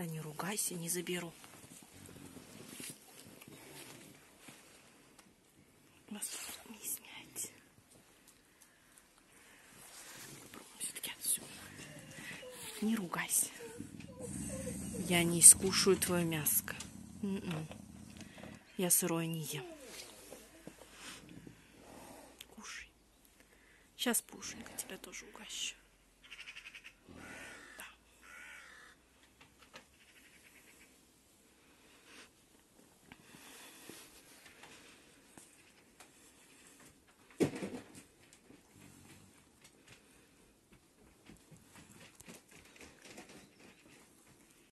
Да не ругайся, не заберу. Вас не снять. Попробуем все-таки отсюда. Не ругайся. Я не искушаю твое мяско. М-м. Я сырое не ем. Кушай. Сейчас Пушенька тебя тоже угощу.